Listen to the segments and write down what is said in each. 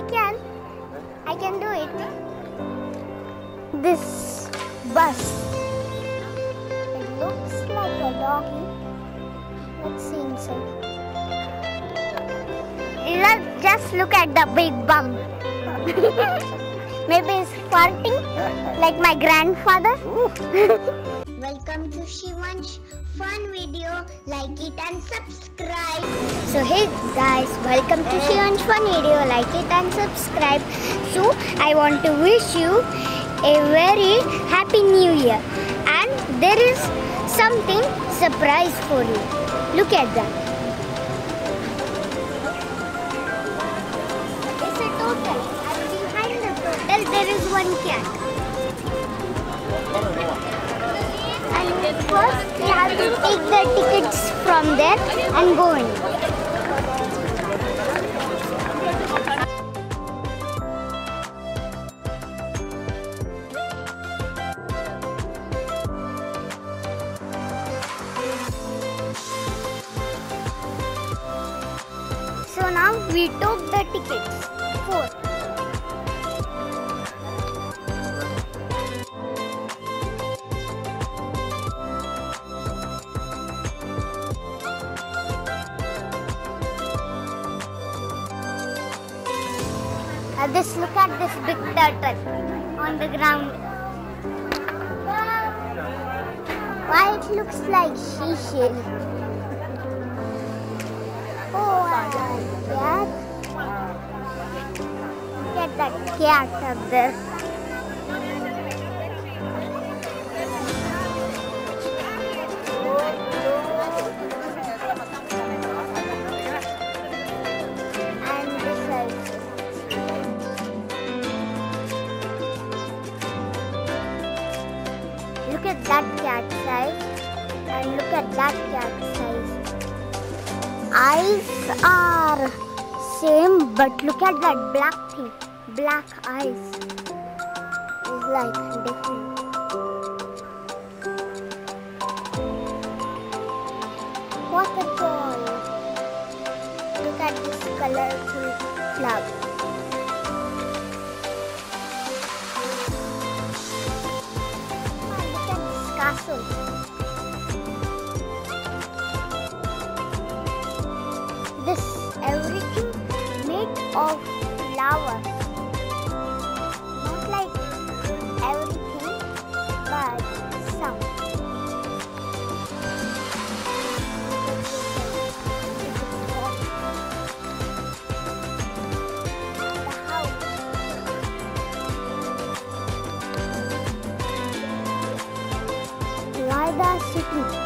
I can. I can do it. This bus. It looks like a doggy. Let's see inside. Let's just look at the big bum. Maybe it's farting like my grandfather. Welcome to Shivansh fun video. Like it and subscribe. So hey guys, welcome to Shivansh fun video. Like it and subscribe. So I want to wish you a very happy new year. And there is something surprise for you. Look at that. One cat. And first we have to take the tickets from there and go in. So now we took the tickets. Uh, this look at this big turtle on the ground. Why it looks like seashell? Oh, a cat. Look at that cat up there. Eyes are same but look at that black thing. Black eyes is like different. Waterfall. Look at this colorful flower. Ah, Look at this castle. Flowers. Not like everything, but some. The house. Why the city?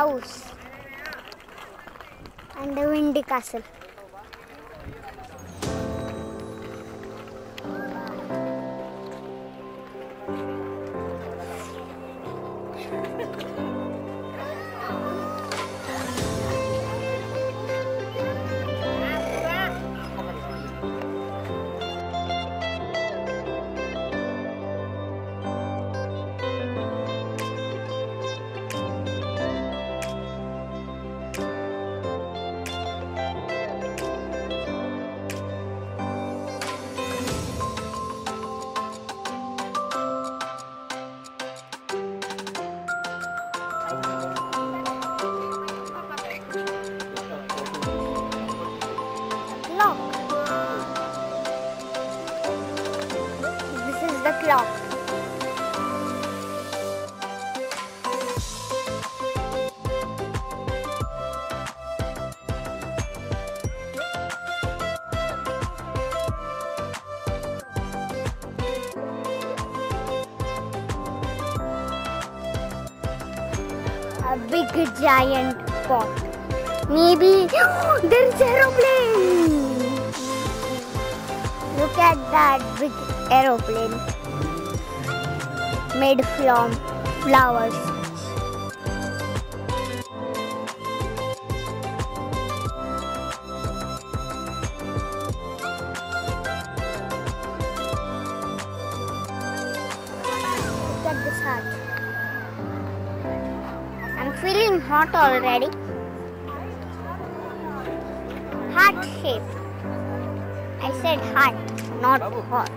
House and the windy castle. Giant pot. Maybe oh, there's aeroplane. Look at that big aeroplane made from flowers. Feeling hot already. Heart shape. I said heart, not hot.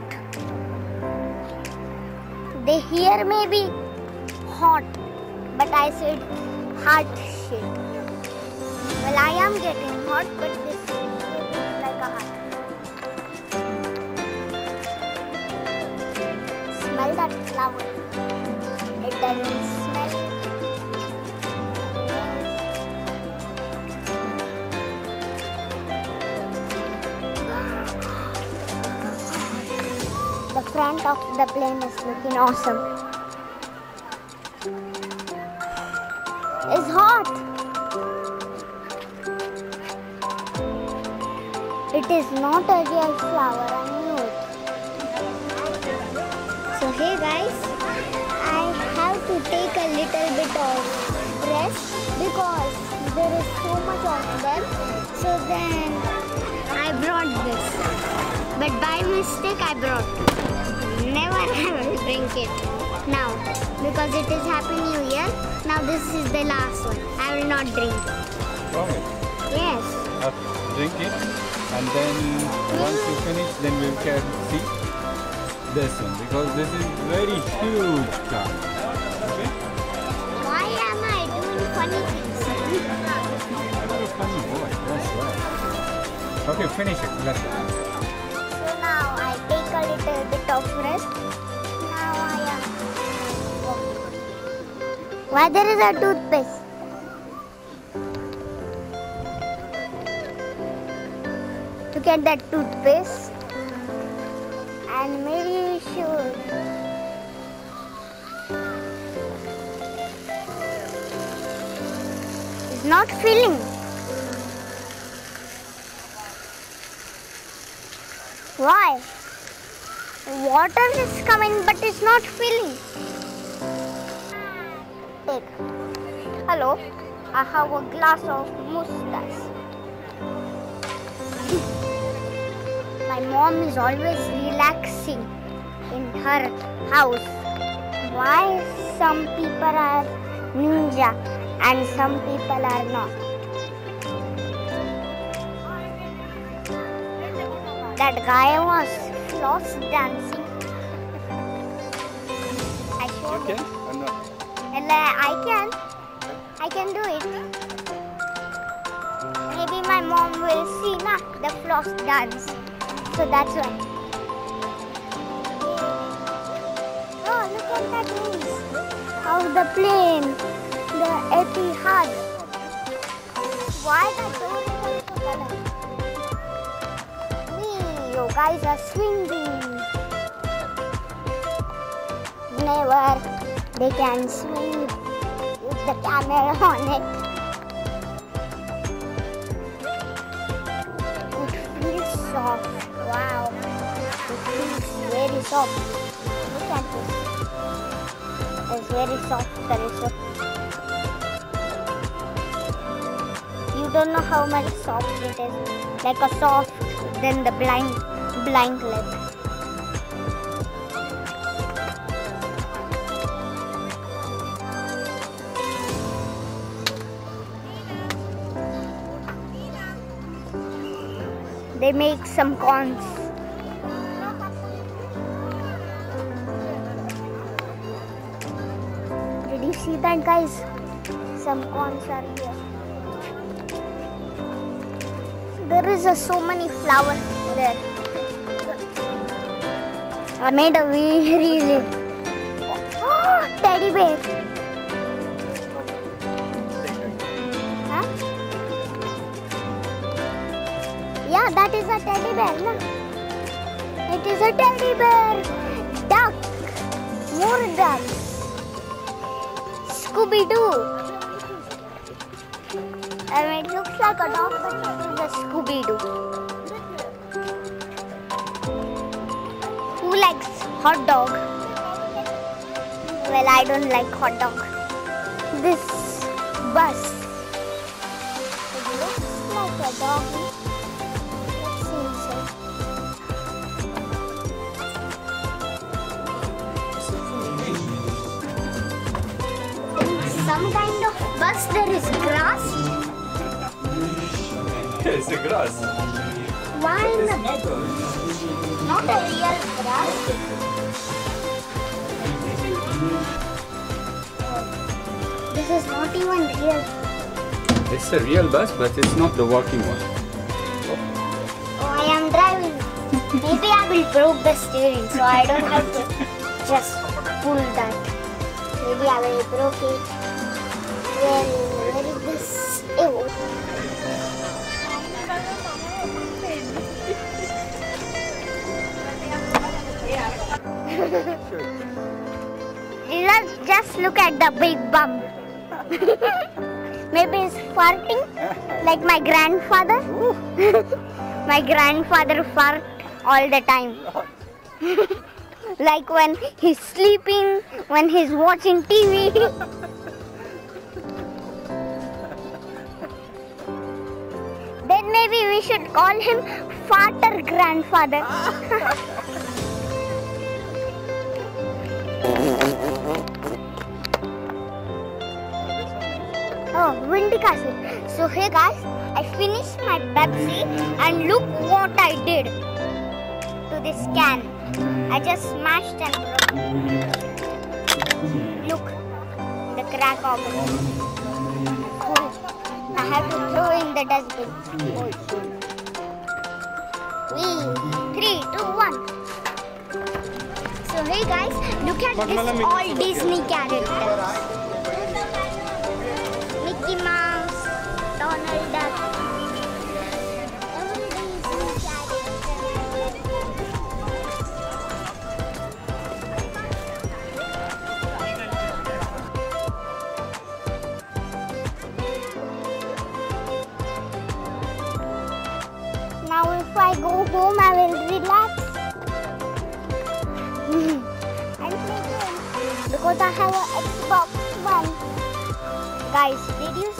The here may be hot, but I said heart shape. Well, I am getting hot, but this is like a heart. Smell that flower. The plane is looking awesome. It's hot. It is not a real flower, I knew it. So hey guys, I have to take a little bit of rest because there is so much of them. So then I brought this. But by mistake I brought. Will drink it. Now, because it is Happy New Year, now this is the last one. I will not drink. Promise. Yes. Uh, drink it and then once you finish then we can see this one because this is very huge car. Okay? Why am I doing funny things? You're a funny boy, that's right. Okay, finish it. Let's go. Bit of rest. Now I am. Why there is a toothpaste? Look at that toothpaste. And maybe should. It's not filling. Why? Water is coming but it's not filling. Take. Hello, I have a glass of mustache. My mom is always relaxing in her house. Why some people are ninja and some people are not? That guy was floss dancing. I showed Okay? him. Or no? Well, uh, I can. I can do it. Maybe my mom will see na the floss dance. So that's why. Oh, look at that wings of the plane. The Etihad. Why the door is also colored? Wee, you guys are swinging. Never they can swing with the camera on it. It feels soft. Wow. It feels very soft. Look at this. It's very soft, Teresa. You don't know how much soft it is. Like a soft than the blind blanket. They make some corns. Did you see that, guys? Some corns are here. There is a, so many flowers there. I made a very oh, teddy bear. Huh? Yeah, that is a teddy bear. No? It is a teddy bear. Duck. More ducks. Scooby Doo. I mean, it looks like a dog, but it is a Scooby hot dog. Well, I don't like hot dog. This bus. It looks like a dog. Let's see inside. Some kind of bus there is grass. it's a grass. Why in the not a real grass? This is not even real. It's a real bus, but it's not the walking one. Oh, I am driving. Maybe I will broke the steering, so I don't have to just pull that. Maybe I will broke it. Well, where is this? Ew. Let's just look at the big bum. Maybe he's farting like my grandfather. my grandfather fart all the time. like when he's sleeping, when he's watching TV. then maybe we should call him farter grandfather. Windy castle. So hey guys, I finished my Pepsi and look what I did to this can. I just smashed and broke. Look, the crack open. Cool. I have to throw in the dustbin. Three, three, two, one. So hey guys, look at this all Disney characters.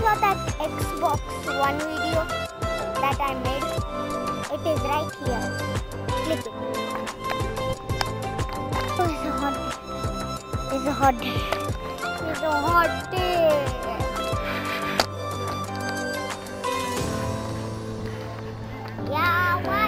Saw that Xbox One video that I made? It is right here. Click it. Oh, it's a hot day. It's a hot day. It's a hot day. Yeah, why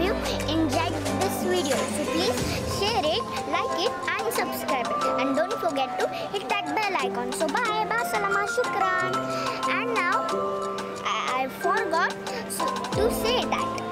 you enjoyed this video. So please share it, like it and subscribe it. And don't forget to hit that bell icon. So bye, bye, salama, shukran. And now, I, I forgot to say that